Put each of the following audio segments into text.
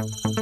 Thank you.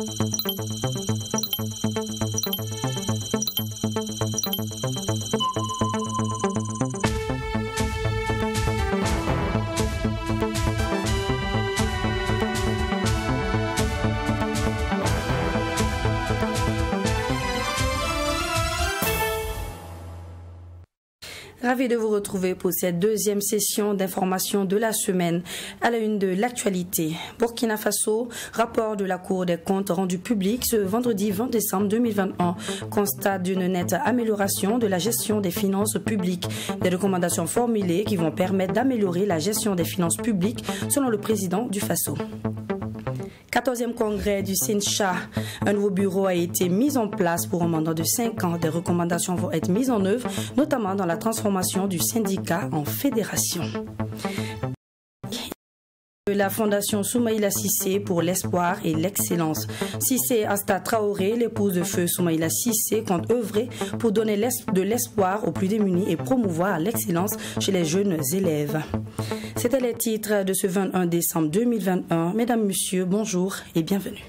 Ravi de vous retrouver pour cette deuxième session d'information de la semaine à la une de l'actualité. Burkina Faso, rapport de la Cour des comptes rendu public ce vendredi 20 décembre 2021 constate d'une nette amélioration de la gestion des finances publiques. Des recommandations formulées qui vont permettre d'améliorer la gestion des finances publiques selon le président du Faso. 14e congrès du SINCHA. Un nouveau bureau a été mis en place pour un mandat de 5 ans. Des recommandations vont être mises en œuvre, notamment dans la transformation du syndicat en fédération la Fondation Soumaïla Sissé pour l'espoir et l'excellence. Sissé Asta Traoré, l'épouse de feu Soumaïla Sissé, compte œuvrer pour donner de l'espoir aux plus démunis et promouvoir l'excellence chez les jeunes élèves. C'était les titres de ce 21 décembre 2021. Mesdames, Messieurs, bonjour et bienvenue.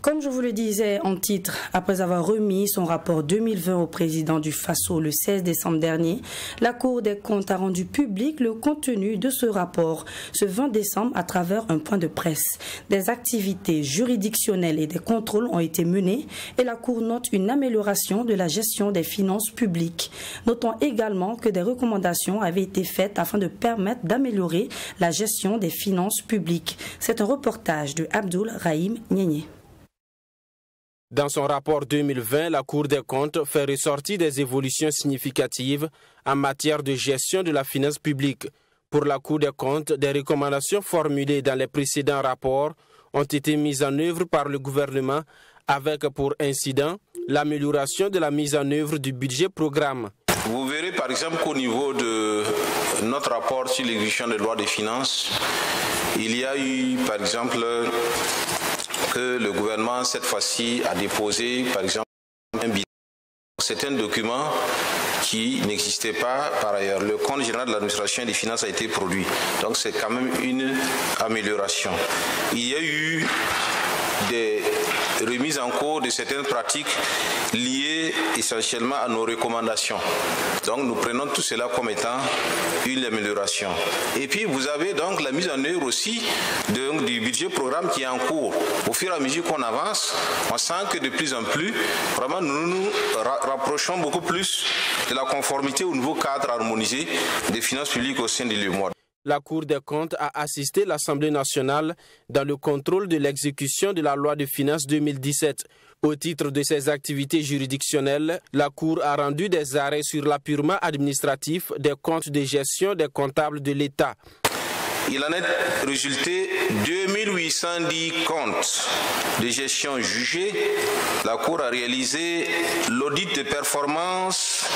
Comme je vous le disais en titre, après avoir remis son rapport 2020 au président du FASO le 16 décembre dernier, la Cour des comptes a rendu public le contenu de ce rapport ce 20 décembre à travers un point de presse. Des activités juridictionnelles et des contrôles ont été menés et la Cour note une amélioration de la gestion des finances publiques. Notons également que des recommandations avaient été faites afin de permettre d'améliorer la gestion des finances publiques. C'est un reportage de Abdul Rahim Nyenye. Dans son rapport 2020, la Cour des comptes fait ressortir des évolutions significatives en matière de gestion de la finance publique. Pour la Cour des comptes, des recommandations formulées dans les précédents rapports ont été mises en œuvre par le gouvernement avec pour incident l'amélioration de la mise en œuvre du budget programme. Vous verrez par exemple qu'au niveau de notre rapport sur l'exécution des lois des finances, il y a eu par exemple le gouvernement, cette fois-ci, a déposé, par exemple, un bilan. C'est un document qui n'existait pas par ailleurs. Le compte général de l'administration des finances a été produit. Donc c'est quand même une amélioration. Il y a eu des remise en cause de certaines pratiques liées essentiellement à nos recommandations. Donc nous prenons tout cela comme étant une amélioration. Et puis vous avez donc la mise en œuvre aussi du budget programme qui est en cours. Au fur et à mesure qu'on avance, on sent que de plus en plus, vraiment nous nous rapprochons beaucoup plus de la conformité au nouveau cadre harmonisé des finances publiques au sein de l'UMOD la Cour des comptes a assisté l'Assemblée nationale dans le contrôle de l'exécution de la loi de finances 2017. Au titre de ses activités juridictionnelles, la Cour a rendu des arrêts sur l'appurement administratif des comptes de gestion des comptables de l'État. Il en est résulté 2810 comptes de gestion jugés. La Cour a réalisé l'audit de performance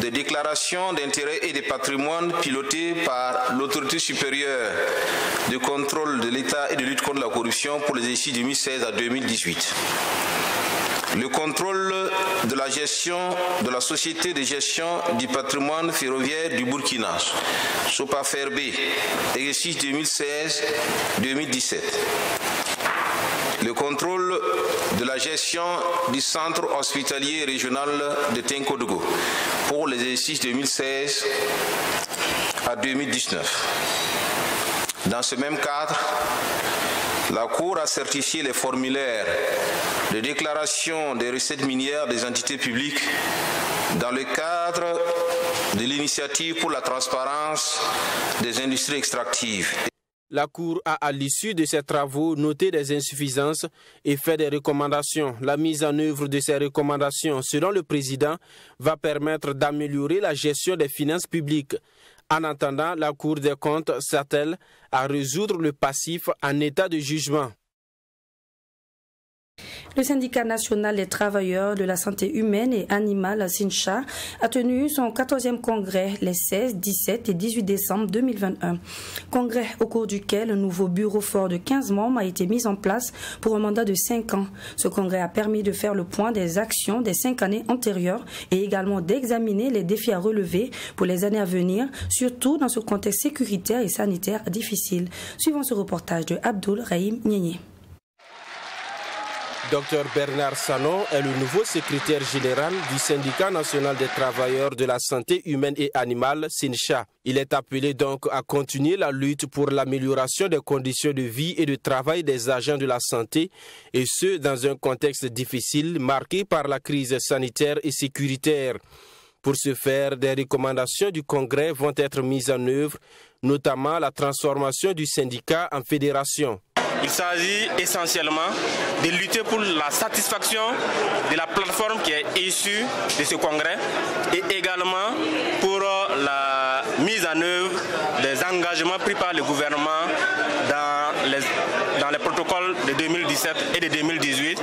des déclarations d'intérêts et de patrimoine pilotées par l'autorité supérieure de contrôle de l'État et de lutte contre la corruption pour les exercices 2016 à 2018. Le contrôle de la gestion de la société de gestion du patrimoine ferroviaire du Burkina, SOPAFERB, exercice 2016-2017 le contrôle de la gestion du centre hospitalier régional de Tenkodogo pour les exercices 2016 à 2019. Dans ce même cadre, la Cour a certifié les formulaires de déclaration des recettes minières des entités publiques dans le cadre de l'initiative pour la transparence des industries extractives. La Cour a, à l'issue de ses travaux, noté des insuffisances et fait des recommandations. La mise en œuvre de ces recommandations, selon le président, va permettre d'améliorer la gestion des finances publiques. En attendant, la Cour des comptes s'attelle à résoudre le passif en état de jugement. Le syndicat national des travailleurs de la santé humaine et animale Sincha a tenu son 14e congrès les 16, 17 et 18 décembre 2021. Congrès au cours duquel un nouveau bureau fort de 15 membres a été mis en place pour un mandat de 5 ans. Ce congrès a permis de faire le point des actions des 5 années antérieures et également d'examiner les défis à relever pour les années à venir, surtout dans ce contexte sécuritaire et sanitaire difficile. Suivant ce reportage de Abdul Rahim Nienye. Dr Bernard Sanon est le nouveau secrétaire général du syndicat national des travailleurs de la santé humaine et animale, SINCHA. Il est appelé donc à continuer la lutte pour l'amélioration des conditions de vie et de travail des agents de la santé, et ce, dans un contexte difficile marqué par la crise sanitaire et sécuritaire. Pour ce faire, des recommandations du Congrès vont être mises en œuvre, notamment la transformation du syndicat en fédération. Il s'agit essentiellement de lutter pour la satisfaction de la plateforme qui est issue de ce congrès et également pour euh, la mise en œuvre des engagements pris par le gouvernement dans les, protocoles de 2017 et de 2018 entre autres,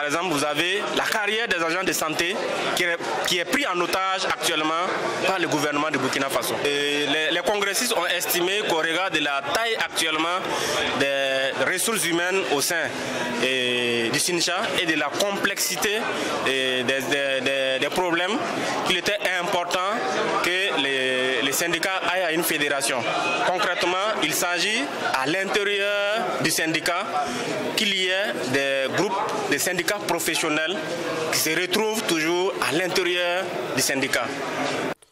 par exemple, vous avez la carrière des agents de santé qui est, qui pris en otage actuellement par le gouvernement de Burkina Faso. Les, congressistes ont estimé qu'au regard de la taille actuellement des ressources humaines au sein du SINCHA et de la complexité des, problèmes, qu'il était important que les, syndicats aillent à une fédération. Concrètement, il s'agit à l'intérieur du syndicat qu'il y ait des groupes des syndicats professionnels qui se retrouvent toujours à l'intérieur du syndicat.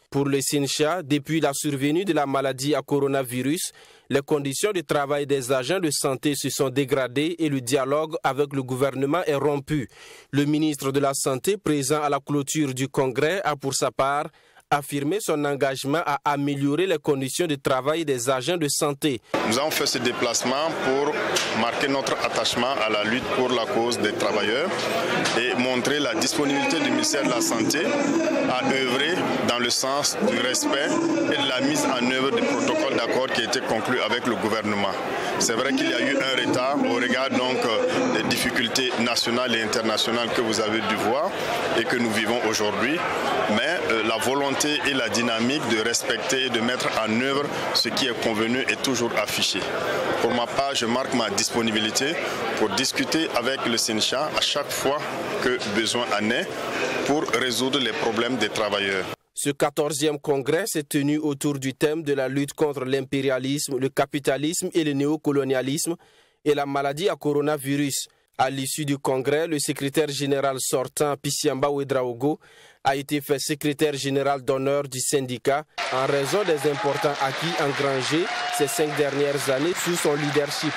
Pour le SINCHA, depuis la survenue de la maladie à coronavirus, les conditions de travail des agents de santé se sont dégradées et le dialogue avec le gouvernement est rompu. Le ministre de la Santé, présent à la clôture du congrès, a pour sa part affirmé son engagement à améliorer les conditions de travail des agents de santé. Nous avons fait ce déplacement pour marquer notre attachement à la lutte pour la cause des travailleurs et montrer la disponibilité du ministère de la Santé à œuvrer dans le sens du respect et de la mise en œuvre des protocoles d'accord qui étaient conclus avec le gouvernement. C'est vrai qu'il y a eu un retard au regard donc des difficultés nationales et internationales que vous avez dû voir et que nous vivons aujourd'hui, mais la volonté et la dynamique de respecter et de mettre en œuvre ce qui est convenu est toujours affiché. Pour ma part, je marque ma disponibilité pour discuter avec le SINCHA à chaque fois que besoin en est pour résoudre les problèmes des travailleurs. Ce 14e congrès s'est tenu autour du thème de la lutte contre l'impérialisme, le capitalisme et le néocolonialisme et la maladie à coronavirus. À l'issue du congrès, le secrétaire général sortant Pissiamba Ouedraogo a été fait secrétaire général d'honneur du syndicat en raison des importants acquis engrangés ces cinq dernières années sous son leadership.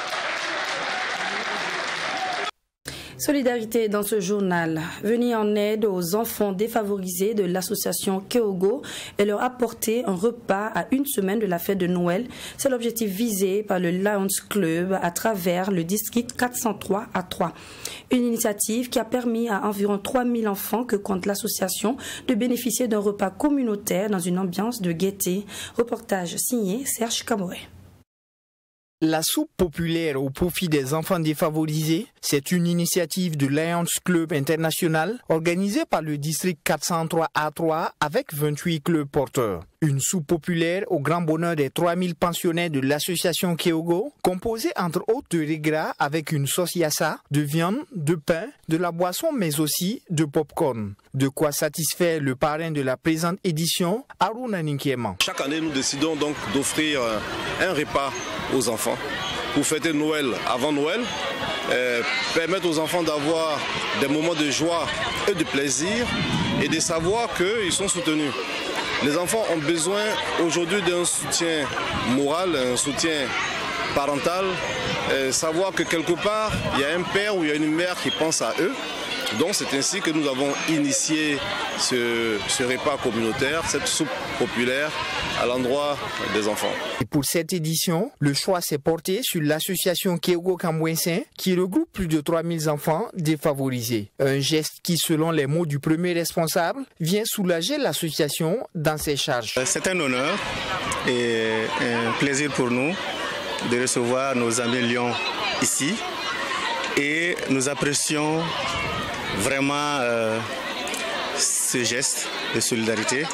Solidarité dans ce journal. Venir en aide aux enfants défavorisés de l'association Keogo et leur apporter un repas à une semaine de la fête de Noël. C'est l'objectif visé par le Lions Club à travers le district 403 à 3. Une initiative qui a permis à environ 3000 enfants que compte l'association de bénéficier d'un repas communautaire dans une ambiance de gaieté. Reportage signé Serge Camoré. La soupe populaire au profit des enfants défavorisés, c'est une initiative de Lions Club International organisée par le district 403 A3 avec 28 clubs porteurs. Une soupe populaire au grand bonheur des 3000 pensionnaires de l'association Keogo, composée entre autres de riz gras avec une sauce yassa, de viande, de pain, de la boisson mais aussi de popcorn. De quoi satisfaire le parrain de la présente édition, Aruna Ninkiema. Chaque année, nous décidons donc d'offrir un repas aux enfants pour fêter Noël avant Noël, euh, permettre aux enfants d'avoir des moments de joie et de plaisir et de savoir qu'ils sont soutenus. Les enfants ont besoin aujourd'hui d'un soutien moral, un soutien parental, euh, savoir que quelque part, il y a un père ou il y a une mère qui pense à eux. Donc c'est ainsi que nous avons initié ce, ce, repas communautaire, cette soupe populaire à l'endroit des enfants. Et pour cette édition, le choix s'est porté sur l'association Keogo Kamwensen qui regroupe plus de 3000 enfants défavorisés. Un geste qui, selon les mots du premier responsable, vient soulager l'association dans ses charges. C'est un honneur et un plaisir pour nous de recevoir nos amis Lyon ici Et nous apprécions vraiment euh, ce geste de solidarité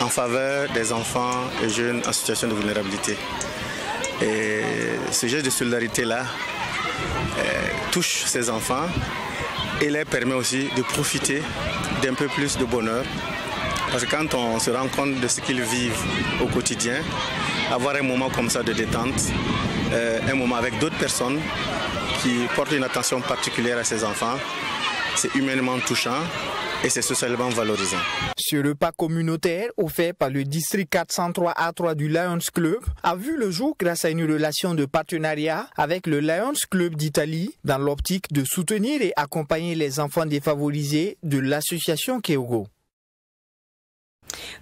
en faveur des enfants et jeunes en situation de vulnérabilité. Et ce geste de solidarité-là euh, touche ces enfants et leur permet aussi de profiter d'un peu plus de bonheur. Parce que quand on se rend compte de ce qu'ils vivent au quotidien, avoir un moment comme ça de détente, euh, un moment avec d'autres personnes qui portent une attention particulière à ces enfants, c'est humainement touchant et c'est socialement valorisant. Ce repas communautaire offert par le district 403A3 du Lions Club a vu le jour grâce à une relation de partenariat avec le Lions Club d'Italie dans l'optique de soutenir et accompagner les enfants défavorisés de l'association Keogo.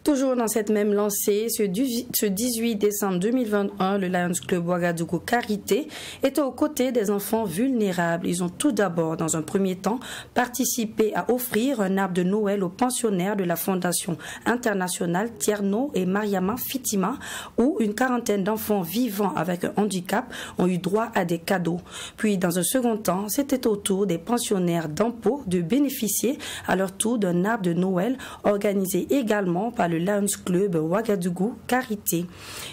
Toujours dans cette même lancée, ce 18 décembre 2021, le Lions Club Ouagadougou Carité était aux côtés des enfants vulnérables. Ils ont tout d'abord, dans un premier temps, participé à offrir un arbre de Noël aux pensionnaires de la Fondation internationale Tierno et Mariama Fitima, où une quarantaine d'enfants vivant avec un handicap ont eu droit à des cadeaux. Puis, dans un second temps, c'était au tour des pensionnaires d'Ampo de bénéficier à leur tour d'un arbre de Noël organisé également par le Lions Club Ouagadougou Carité.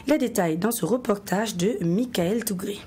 Les détails dans ce reportage de Michael Tougré.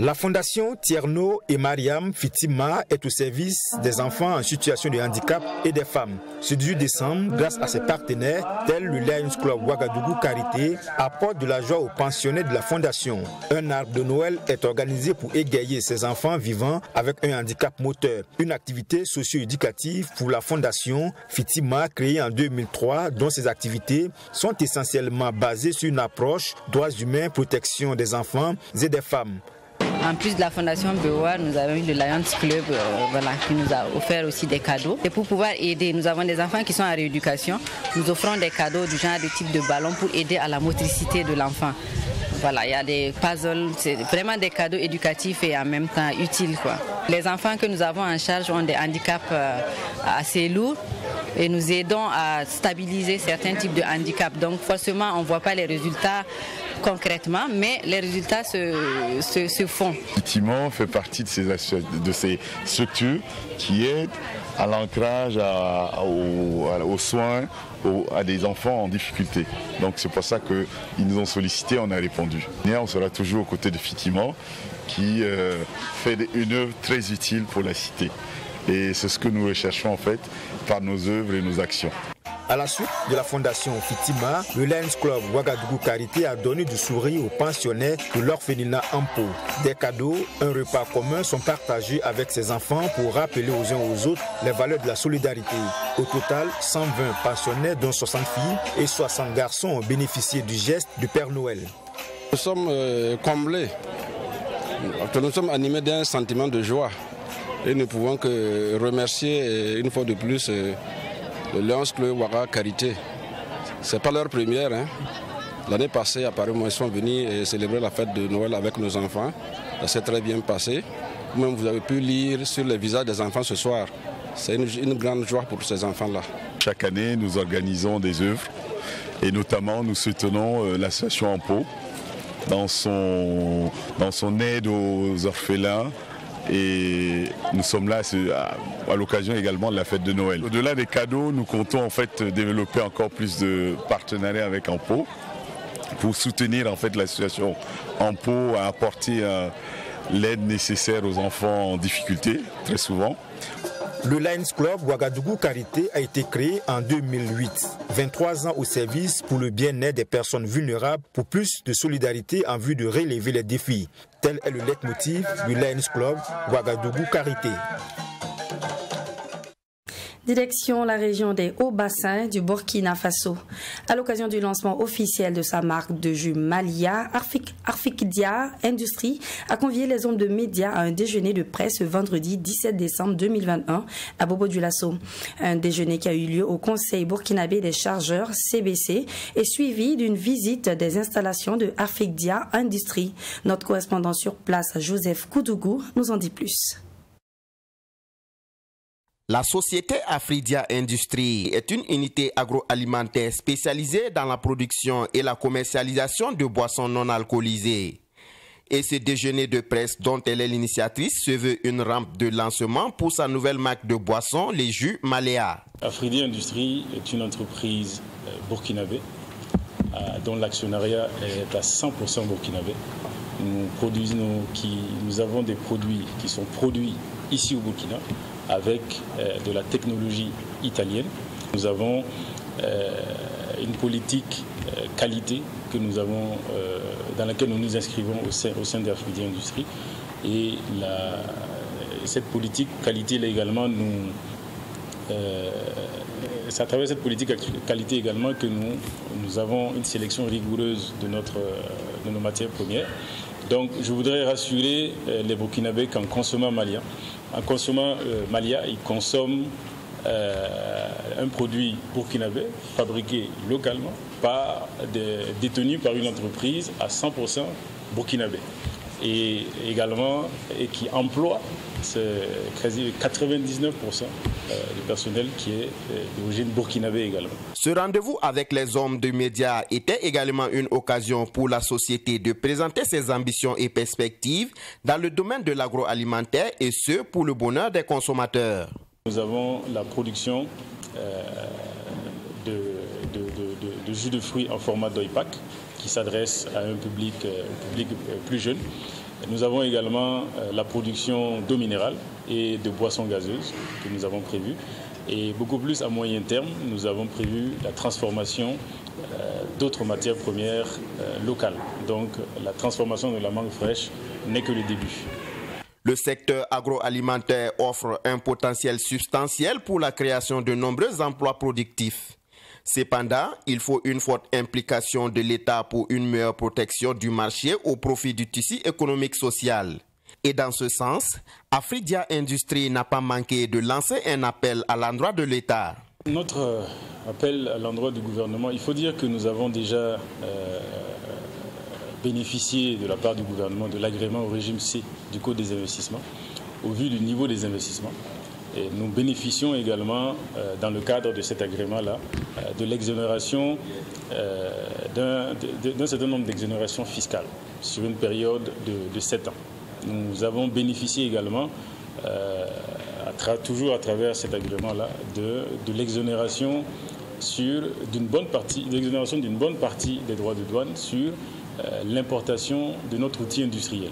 La fondation Tierno et Mariam Fitima est au service des enfants en situation de handicap et des femmes. Ce 18 décembre, grâce à ses partenaires, tels le Lions Club Ouagadougou Carité, apporte de la joie aux pensionnés de la fondation. Un arbre de Noël est organisé pour égayer ces enfants vivant avec un handicap moteur. Une activité socio-éducative pour la fondation Fitima créée en 2003 dont ses activités sont essentiellement basées sur une approche droits humains, protection des enfants et des femmes. En plus de la fondation BOA, nous avons eu le Lions Club euh, voilà, qui nous a offert aussi des cadeaux. Et pour pouvoir aider, nous avons des enfants qui sont en rééducation. Nous offrons des cadeaux du genre de type de ballon pour aider à la motricité de l'enfant. Voilà, il y a des puzzles, c'est vraiment des cadeaux éducatifs et en même temps utiles. Quoi. Les enfants que nous avons en charge ont des handicaps euh, assez lourds et nous aidons à stabiliser certains types de handicaps. Donc forcément, on ne voit pas les résultats concrètement, mais les résultats se, font. Effectivement, fait partie de ces, de ces structures qui aident à l'ancrage, aux, soins, à des enfants en difficulté. Donc c'est pour ça qu'ils nous ont sollicité, on a répondu. Et on sera toujours aux côtés de Fitiment qui euh, fait une œuvre très utile pour la cité. Et c'est ce que nous recherchons en fait par nos œuvres et nos actions. À la suite de la fondation Fitima, le Lions Club Ouagadougou Carité a donné du sourire aux pensionnaires de l'orphelinat Ampo. Des cadeaux, un repas commun sont partagés avec ses enfants pour rappeler aux uns aux autres les valeurs de la solidarité. Au total, 120 pensionnaires, dont 60 filles et 60 garçons, ont bénéficié du geste du Père Noël. Nous sommes euh, comblés, nous sommes animés d'un sentiment de joie et nous pouvons que remercier euh, une fois de plus euh, le Lions Club Ouaga Carité. Ce n'est pas leur première. Hein. L'année passée, apparemment, ils sont venus célébrer la fête de Noël avec nos enfants. Ça s'est très bien passé. Même vous avez pu lire sur les visages des enfants ce soir. C'est une, grande joie pour ces enfants-là. Chaque année, nous organisons des œuvres et notamment nous soutenons euh, l'association Ampo dans son, dans son aide aux orphelins, et nous sommes là à, l'occasion également de la fête de Noël. Au-delà des cadeaux, nous comptons en fait développer encore plus de partenariats avec Ampo pour soutenir en fait l'association Ampo à apporter euh, l'aide nécessaire aux enfants en difficulté très souvent. Le Lions Club Ouagadougou Carité a été créé en 2008. 23 ans au service pour le bien-être des personnes vulnérables pour plus de solidarité en vue de relever les défis. Tel est le leitmotiv du Lions Club Ouagadougou Carité. Direction la région des Hauts-Bassins du Burkina Faso. À l'occasion du lancement officiel de sa marque de jus Malia, Arfikdia Industrie a convié les hommes de médias à un déjeuner de presse vendredi 17 décembre 2021 à Bobo du Lasso. Un déjeuner qui a eu lieu au Conseil burkinabé des chargeurs CBC et suivi d'une visite des installations de Arfikdia Industrie. Notre correspondant sur place, Joseph Koudougou, nous en dit plus. La société Afridia Industrie est une unité agroalimentaire spécialisée dans la production et la commercialisation de boissons non alcoolisées. Et ce déjeuner de presse dont elle est l'initiatrice se veut une rampe de lancement pour sa nouvelle marque de boissons, les jus Maléa. Afridi Industrie est une entreprise euh, burkinabé euh, dont l'actionnariat est à 100% burkinabé. Nous, produisons, nous avons des produits qui sont produits ici au Burkina avec euh, de la technologie italienne. Nous avons une politique qualité que nous avons, dans laquelle nous nous inscrivons au sein, au sein d'Afridi Industrie. Et cette politique qualité également euh, c'est à travers cette politique qualité également que nous, avons une sélection rigoureuse de, notre, euh, de nos matières premières. Donc je voudrais rassurer euh, les Burkinabés qu'en consommant Malia, en consommant Malia, ils consomment un produit burkinabé fabriqué localement, détenu par une entreprise à 100% burkinabé. Et également, et qui emploie c'est quasi 99% euh, du personnel qui est euh, d'origine burkinabé également. Ce rendez-vous avec les hommes de médias était également une occasion pour la société de présenter ses ambitions et perspectives dans le domaine de l'agroalimentaire et ce pour le bonheur des consommateurs. Nous avons la production euh, de, jus de fruits en format pack qui s'adresse à un public, un public plus jeune nous avons également euh, la production d'eau minérale et de boissons gazeuses que nous avons prévues. Et beaucoup plus à moyen terme, nous avons prévu la transformation euh, d'autres matières premières euh, locales. Donc la transformation de la mangue fraîche n'est que le début. Le secteur agroalimentaire offre un potentiel substantiel pour la création de nombreux emplois productifs. Cependant, il faut une forte implication de l'État pour une meilleure protection du marché au profit du tissu économique social. Et dans ce sens, Afridia Industrie n'a pas manqué de lancer un appel à l'endroit de l'État. Notre euh, appel à l'endroit du gouvernement, il faut dire que nous avons déjà euh, bénéficié de la part du gouvernement de l'agrément au régime C du Code des investissements, au vu du niveau des investissements. Nous bénéficions également, euh, dans le cadre de cet agrément-là, euh, de l'exonération euh, d'un certain nombre d'exonérations fiscales sur une période de, 7 ans. Nous avons bénéficié également, toujours à travers cet agrément-là, de, l'exonération partie, l'exonération d'une bonne partie des droits de douane sur l'importation de notre outil industriel,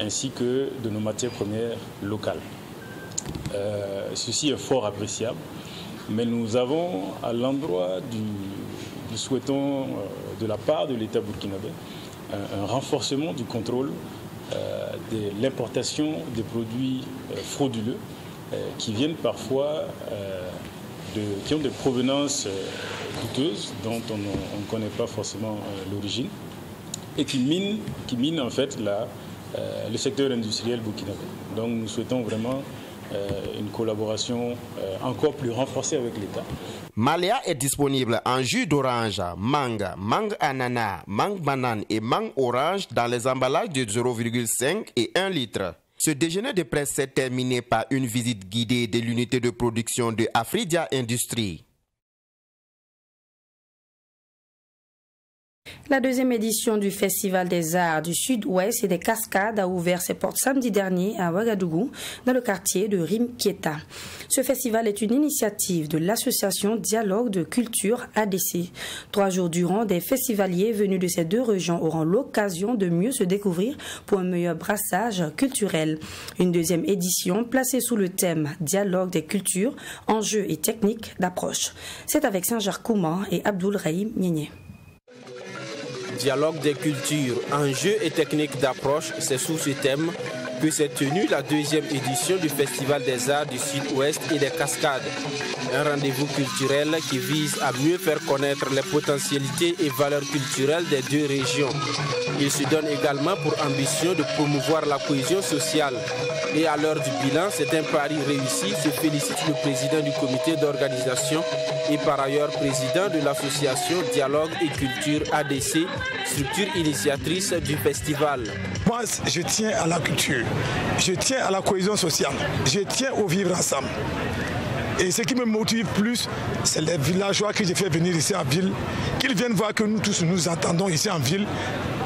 ainsi que de nos matières premières locales. Euh, ceci est fort appréciable, mais nous avons à l'endroit du, souhaitons euh, de la part de l'État burkinabé un, renforcement du contrôle euh, de l'importation des produits frauduleux qui viennent parfois de, qui ont des provenances douteuses dont on ne connaît pas forcément l'origine et qui minent, qui minent en fait la, le secteur industriel burkinabé. Donc nous souhaitons vraiment une collaboration euh, encore plus renforcée avec l'État. Maléa est disponible en jus d'orange, mangue, mangue ananas, mangue banane et mangue orange dans les emballages de 0,5 et 1 litre. Ce déjeuner de presse s'est terminé par une visite guidée de l'unité de production de Afridia Industries. La deuxième édition du Festival des Arts du Sud-Ouest et des Cascades a ouvert ses portes samedi dernier à Ouagadougou, dans le quartier de Rimkieta. Ce festival est une initiative de l'association Dialogue de Culture ADC. Trois jours durant, des festivaliers venus de ces deux régions auront l'occasion de mieux se découvrir pour un meilleur brassage culturel. Une deuxième édition placée sous le thème Dialogue des cultures, enjeux et techniques d'approche. C'est avec Saint-Jacques et Abdul Rahim. Dialogue des cultures, enjeux et techniques d'approche, c'est sous ce thème que s'est tenue la deuxième édition du Festival des Arts du Sud-Ouest et des Cascades. Un rendez-vous culturel qui vise à mieux faire connaître les potentialités et valeurs culturelles des deux régions. Il se donne également pour ambition de promouvoir la cohésion sociale. Et à l'heure du bilan, c'est un pari réussi, se félicite le président du comité d'organisation et par ailleurs président de l'association Dialogue et Culture ADC, structure initiatrice du festival. Moi, je tiens à la culture, je tiens à la cohésion sociale, je tiens au vivre ensemble. Et ce qui me motive plus, c'est les villageois que j'ai fait venir ici en ville, qu'ils viennent voir que nous tous nous attendons ici en ville.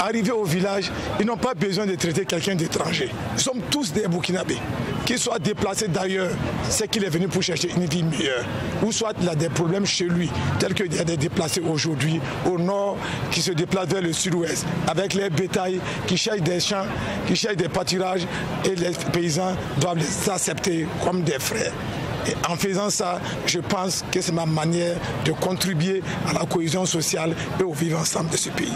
Arrivés au village, ils n'ont pas besoin de traiter quelqu'un d'étranger. Nous sommes tous des Burkinabés. Qu'ils soient déplacés d'ailleurs, c'est qu'il est venu pour chercher une vie meilleure. Ou soit il a des problèmes chez lui, tels qu'il y a des déplacés aujourd'hui au nord qui se déplacent vers le sud-ouest, avec les bétails qui cherchent des champs, qui cherchent des pâturages, et les paysans doivent les accepter comme des frères. Et en faisant ça, je pense que c'est ma manière de contribuer à la cohésion sociale et au vivre ensemble de ce pays.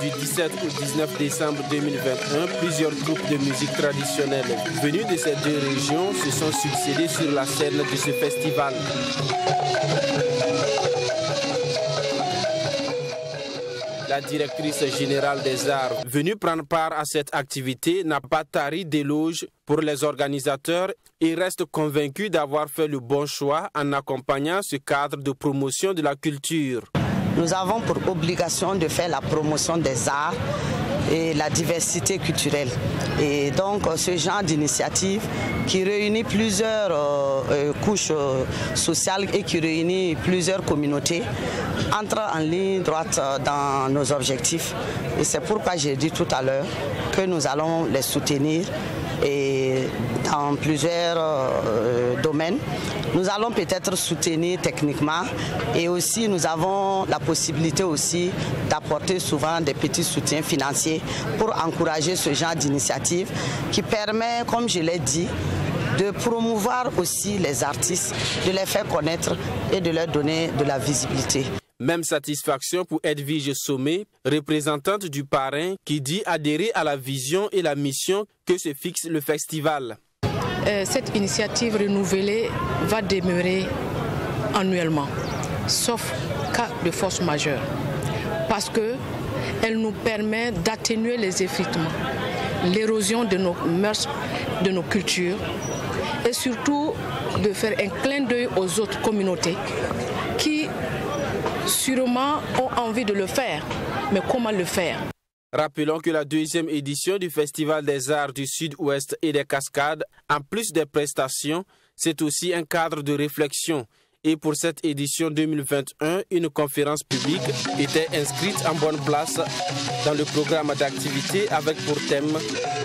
Du 17 au 19 décembre 2021, plusieurs groupes de musique traditionnelle venus de ces deux régions se sont succédés sur la scène de ce festival. La directrice générale des arts, venue prendre part à cette activité, n'a pas tari d'éloges pour les organisateurs et reste convaincue d'avoir fait le bon choix en accompagnant ce cadre de promotion de la culture. Nous avons pour obligation de faire la promotion des arts et la diversité culturelle. Et donc ce genre d'initiative qui réunit plusieurs euh, euh, couches euh, sociales et qui réunit plusieurs communautés entre en ligne droite dans nos objectifs. Et c'est pourquoi j'ai dit tout à l'heure que nous allons les soutenir et dans plusieurs euh, domaines. Nous allons peut-être soutenir techniquement et aussi nous avons la possibilité aussi d'apporter souvent des petits soutiens financiers pour encourager ce genre d'initiative qui permet, comme je l'ai dit, de promouvoir aussi les artistes, de les faire connaître et de leur donner de la visibilité. Même satisfaction pour Edwige Sommet, représentante du parrain, qui dit adhérer à la vision et la mission que se fixe le festival. Euh, cette initiative renouvelée va demeurer annuellement, sauf cas de force majeure, parce qu'elle nous permet d'atténuer les effritements, l'érosion de nos mœurs, de nos cultures, et surtout de faire un clin d'œil aux autres communautés qui sûrement ont envie de le faire, mais comment le faire? Rappelons que la deuxième édition du Festival des arts du Sud-Ouest et des Cascades, en plus des prestations, c'est aussi un cadre de réflexion. Et pour cette édition 2021, une conférence publique était inscrite en bonne place dans le programme d'activité avec pour thème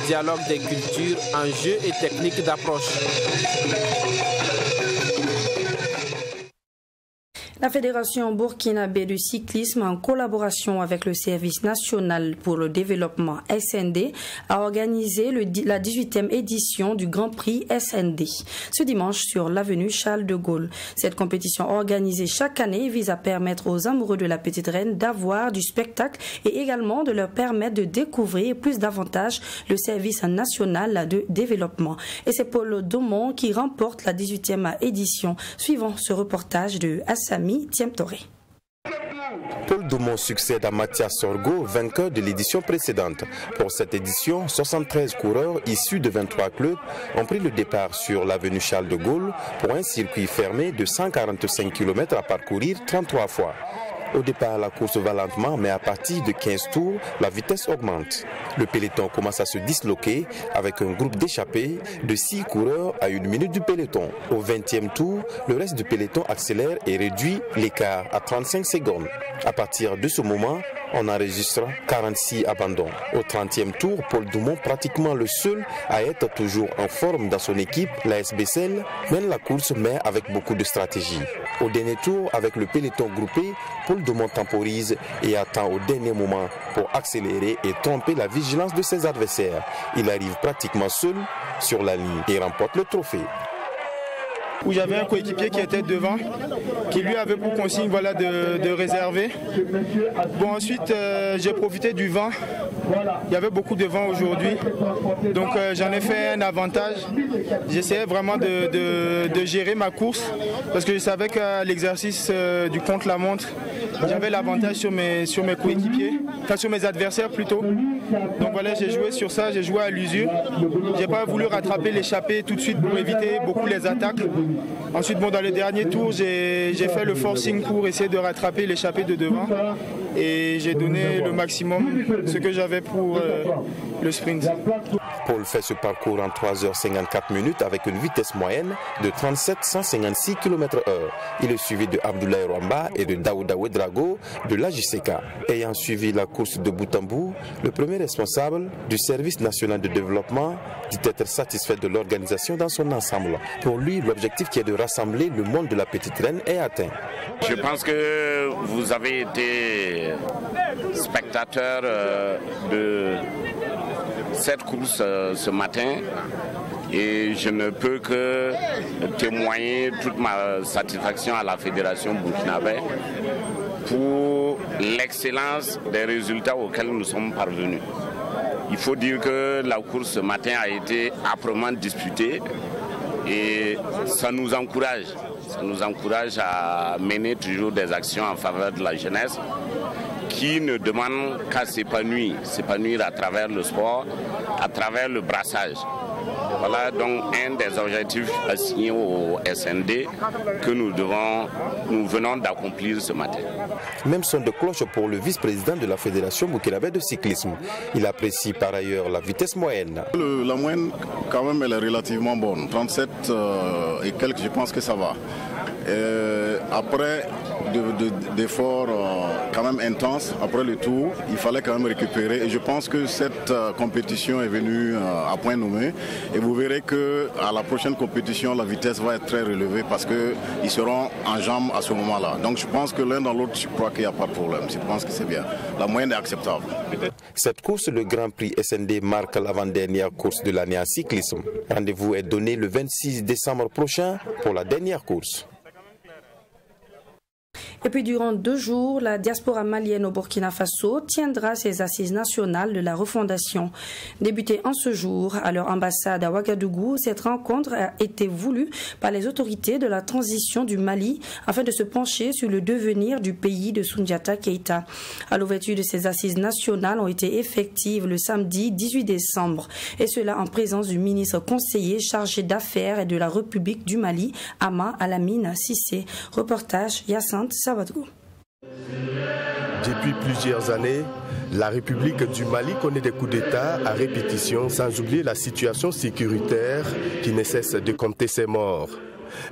Dialogue des cultures, enjeux et techniques d'approche. La Fédération burkinabé du cyclisme, en collaboration avec le Service national pour le développement SND, a organisé la 18e édition du Grand Prix SND ce dimanche sur l'avenue Charles de Gaulle. Cette compétition organisée chaque année vise à permettre aux amoureux de la petite reine d'avoir du spectacle et également de leur permettre de découvrir plus davantage le service national de développement. Et c'est Paul Daumont qui remporte la 18e édition, suivant ce reportage de Assami Paul Dumont succède à Mathias Sorgo, vainqueur de l'édition précédente. Pour cette édition, 73 coureurs issus de 23 clubs ont pris le départ sur l'avenue Charles de Gaulle pour un circuit fermé de 145 km à parcourir 33 fois. Au départ, la course va lentement, mais à partir de 15 tours, la vitesse augmente. Le peloton commence à se disloquer avec un groupe d'échappés de 6 coureurs à une minute du peloton. Au 20e tour, le reste du peloton accélère et réduit l'écart à 35 secondes. À partir de ce moment, on enregistre 46 abandons. Au 30e tour, Paul Dumont, pratiquement le seul à être toujours en forme dans son équipe, la SBCL, mène la course mais avec beaucoup de stratégie. Au dernier tour, avec le peloton groupé, Paul Dumont temporise et attend au dernier moment pour accélérer et tromper la vigilance de ses adversaires. Il arrive pratiquement seul sur la ligne et remporte le trophée où j'avais un coéquipier qui était devant, qui lui avait pour consigne voilà, de, réserver. Bon, ensuite, euh, j'ai profité du vent. Il y avait beaucoup de vent aujourd'hui. Donc, euh, j'en ai fait un avantage. J'essayais vraiment de, gérer ma course parce que je savais qu'à l'exercice euh, du contre-la-montre, j'avais l'avantage sur mes, sur mes coéquipiers, enfin sur mes adversaires plutôt. Donc voilà, j'ai joué sur ça, j'ai joué à l'usure. J'ai pas voulu rattraper l'échappée tout de suite pour éviter beaucoup les attaques. Ensuite, dans le dernier tour, j'ai fait le forcing pour essayer de rattraper l'échappée de devant. et j'ai donné le maximum, ce que j'avais pour euh, le sprint. Paul fait ce parcours en 3h54 minutes avec une vitesse moyenne de 3756 km/h. Il est suivi de Abdoulaye Rwamba et de Daouda Drago de l'AJCK. Ayant suivi la course de bout en bout, le premier responsable du service national de développement dit être satisfait de l'organisation dans son ensemble. Pour lui, l'objectif qui est de rassembler le monde de la petite reine est atteint. Je pense que vous avez été spectateur euh, de cette course euh, ce matin et je ne peux que témoigner toute ma satisfaction à la Fédération burkinabé pour l'excellence des résultats auxquels nous sommes parvenus. Il faut dire que la course ce matin a été âprement disputée et ça nous encourage. Ça nous encourage à mener toujours des actions en faveur de la jeunesse qui ne demande qu'à s'épanouir, s'épanouir à travers le sport, à travers le brassage. Voilà donc un des objectifs assignés au SND que nous, devons, nous venons d'accomplir ce matin. Même son de cloche pour le vice-président de la Fédération burkinabé de cyclisme. Il apprécie par ailleurs la vitesse moyenne. la moyenne, quand même, elle est relativement bonne. 37 euh, et quelques, je pense que ça va. après, d'efforts euh, quand même intenses après le tour. Il fallait quand même récupérer et je pense que cette euh, compétition est venue euh, à point nommé et vous verrez que à la prochaine compétition la vitesse va être très relevée parce qu'ils seront en jambes à ce moment-là. Donc je pense que l'un dans l'autre, je crois qu'il n'y a pas de problème. Je pense que c'est bien. La moyenne est acceptable. Cette course, le Grand Prix SND, marque l'avant-dernière course de l'année en cyclisme. Rendez-vous est donné le 26 décembre prochain pour la dernière course. Et puis durant deux jours, la diaspora malienne au Burkina Faso tiendra ses assises nationales de la refondation. Débutée en ce jour à leur ambassade à Ouagadougou, cette rencontre a été voulue par les autorités de la transition du Mali afin de se pencher sur le devenir du pays de Sundiata Keita. À l'ouverture de ces assises nationales ont été effectives le samedi 18 décembre et cela en présence du ministre conseiller chargé d'affaires et de la République du Mali, Ama Alamine Sissé. Reportage Yacinthe depuis plusieurs années, la République du Mali connaît des coups d'État à répétition sans oublier la situation sécuritaire qui ne cesse de compter ses morts.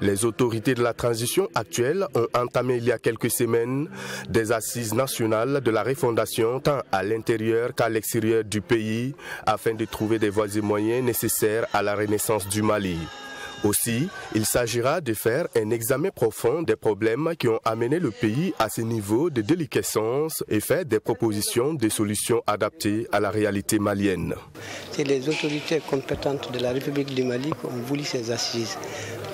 Les autorités de la transition actuelle ont entamé il y a quelques semaines des assises nationales de la refondation tant à l'intérieur qu'à l'extérieur du pays afin de trouver des voies et moyens nécessaires à la renaissance du Mali. Aussi, il s'agira de faire un examen profond des problèmes qui ont amené le pays à ce niveau de déliquescence et faire des propositions de solutions adaptées à la réalité malienne. C'est les autorités compétentes de la République du Mali qui ont voulu ces assises.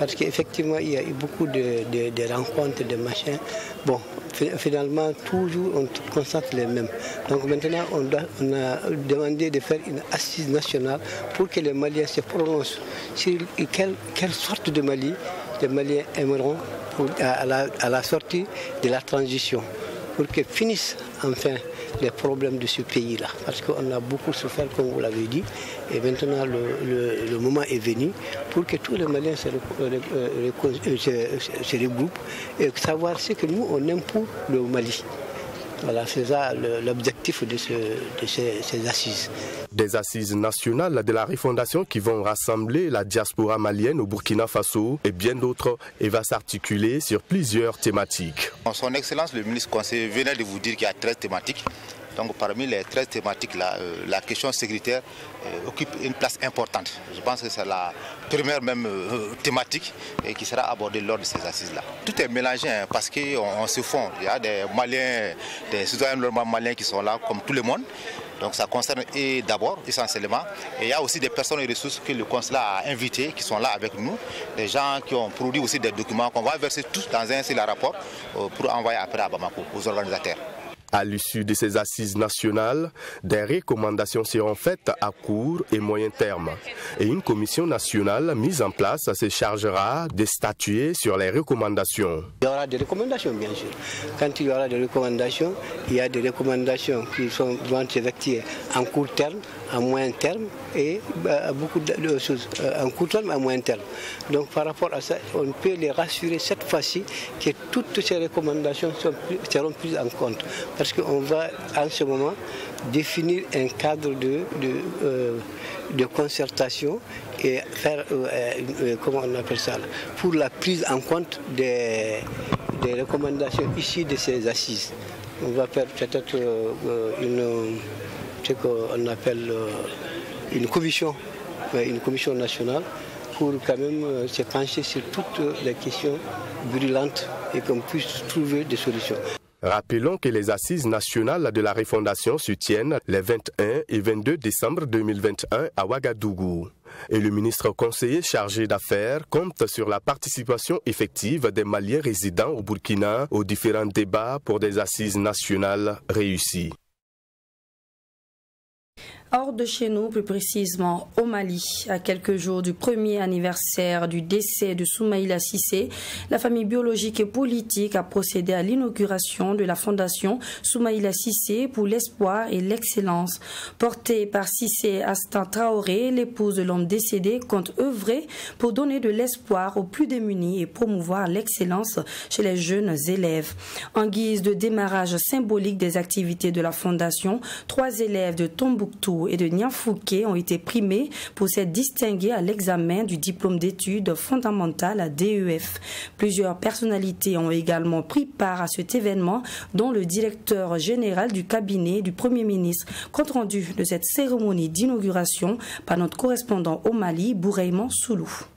Parce qu'effectivement, il y a eu beaucoup de, rencontres, de machins. Bon, finalement, toujours, on constate les mêmes. Donc maintenant, on, a demandé de faire une assise nationale pour que les Maliens se prononcent sur quelle, sorte de Mali les Maliens aimeront à, la, sortie de la transition, pour que finissent enfin les problèmes de ce pays-là. Parce qu'on a beaucoup souffert, comme vous l'avez dit, et maintenant le, moment est venu pour que tous les Maliens se, regroupent et savoir ce que nous, on aime pour le Mali. Voilà, c'est ça l'objectif de, ces, assises. Des assises nationales de la refondation qui vont rassembler la diaspora malienne au Burkina Faso et bien d'autres et va s'articuler sur plusieurs thématiques. Son Excellence le ministre conseiller venait de vous dire qu'il y a 13 thématiques. Donc parmi les 13 thématiques, là, euh, la question sécuritaire occupe une place importante. Je pense que c'est la première même euh, thématique qui sera abordée lors de ces assises-là. Tout est mélangé hein, parce qu'on se fond. Il y a des Maliens, des citoyens normalement maliens qui sont là comme tout le monde. Donc ça concerne d'abord, essentiellement. Et il y a aussi des personnes et ressources que le consulat a invitées, qui sont là avec nous. Des gens qui ont produit aussi des documents qu'on va verser tous dans un seul rapport pour envoyer après à Bamako, aux organisateurs. À l'issue de ces assises nationales, des recommandations seront faites à court et moyen terme. Et une commission nationale mise en place se chargera de statuer sur les recommandations. Il y aura des recommandations, bien sûr. Quand il y aura des recommandations, il y a des recommandations qui sont, vont être en court terme, à moyen terme et bah, beaucoup de choses, en court terme à moyen terme. Donc par rapport à ça, on peut les rassurer cette fois-ci que toutes ces recommandations seront prises en compte. Parce qu'on va en ce moment définir un cadre de, de, concertation et faire, comment on appelle ça, pour la prise en compte des, des recommandations ici de ces assises. On va faire peut-être une ce qu'on appelle euh, une commission, une commission nationale pour quand même euh, se pencher sur toutes les questions brûlantes et qu'on puisse trouver des solutions. Rappelons que les assises nationales de la refondation se tiennent les 21 et 22 décembre 2021 à Ouagadougou. Et le ministre conseiller chargé d'affaires compte sur la participation effective des Maliens résidents au Burkina aux différents débats pour des assises nationales réussies. Hors de chez nous, plus précisément au Mali, à quelques jours du premier anniversaire du décès de Soumaïla Sissé, la famille biologique et politique a procédé à l'inauguration de la fondation Soumaïla Sissé pour l'espoir et l'excellence. Portée par Sissé Astan Traoré, l'épouse de l'homme décédé compte œuvrer pour donner de l'espoir aux plus démunis et promouvoir l'excellence chez les jeunes élèves. En guise de démarrage symbolique des activités de la fondation, trois élèves de Tombouctou et de Niafouké ont été primés pour s'être distingués à l'examen du diplôme d'études fondamentales à DEF. Plusieurs personnalités ont également pris part à cet événement, dont le directeur général du cabinet du Premier ministre. Compte rendu de cette cérémonie d'inauguration par notre correspondant au Mali, Bouraïman Soulou.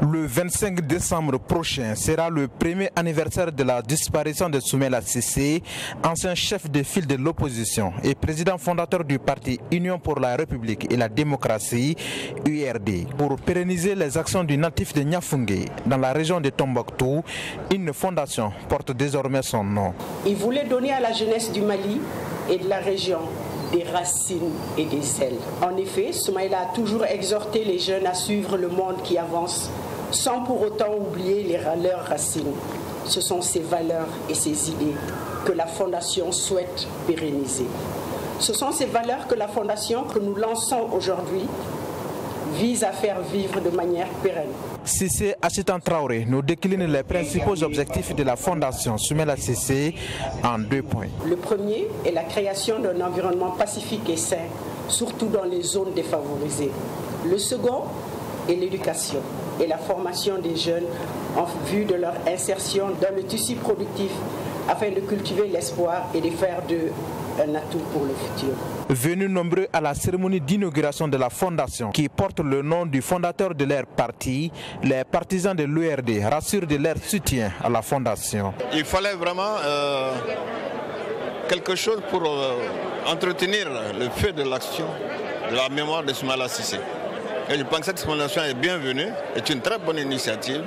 Le 25 décembre prochain sera le premier anniversaire de la disparition de Soumela Sissé, ancien chef de file de l'opposition et président fondateur du parti Union pour la République et la démocratie, URD. Pour pérenniser les actions du natif de Nyafungé dans la région de Tombouctou, une fondation porte désormais son nom. Il voulait donner à la jeunesse du Mali et de la région des racines et des ailes. En effet, Soumaïla a toujours exhorté les jeunes à suivre le monde qui avance sans pour autant oublier les, leurs racines. Ce sont ces valeurs et ces idées que la Fondation souhaite pérenniser. Ce sont ces valeurs que la Fondation que nous lançons aujourd'hui vise à faire vivre de manière pérenne. CC Achitan Traoré nous décline les principaux objectifs de la Fondation Sumela CC en deux points. Le premier est la création d'un environnement pacifique et sain, surtout dans les zones défavorisées. Le second est l'éducation et la formation des jeunes en vue de leur insertion dans le tissu productif afin de cultiver l'espoir et de faire de un atout pour le futur. Venus nombreux à la cérémonie d'inauguration de la fondation qui porte le nom du fondateur de leur parti, les partisans de l'URD rassurent de leur soutien à la fondation. Il fallait vraiment euh, quelque chose pour euh, entretenir le feu de l'action, de la mémoire de Soumala Sissé. Et je pense que cette fondation est bienvenue, est une très bonne initiative.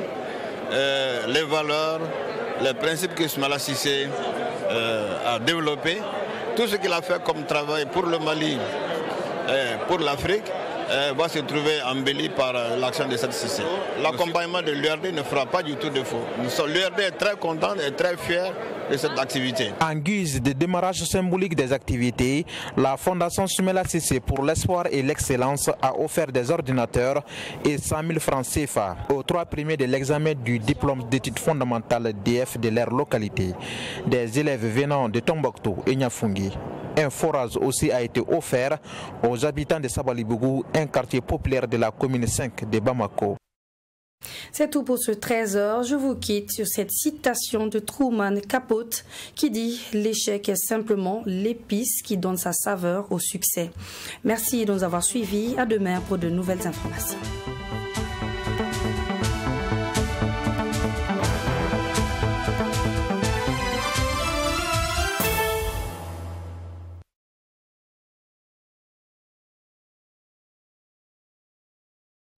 Euh, les valeurs, les principes que Soumala Sissé a développés tout ce qu'il a fait comme travail pour le Mali, et pour l'Afrique, va se trouver embelli par l'action de cette CC. L'accompagnement de l'URD ne fera pas du tout de faux. L'URD est très content et très fier En guise de démarrage symbolique des activités, la Fondation Sumela CC pour l'espoir et l'excellence a offert des ordinateurs et 100 000 francs CFA aux trois premiers de l'examen du diplôme d'études fondamentales DF de leur localité. Des élèves venant de Tombouctou et Nyafungi. Un forage aussi a été offert aux habitants de Sabalibougou, un quartier populaire de la commune 5 de Bamako. C'est tout pour ce 13h. Je vous quitte sur cette citation de Truman Capote qui dit L'échec est simplement l'épice qui donne sa saveur au succès. Merci de nous avoir suivis. À demain pour de nouvelles informations.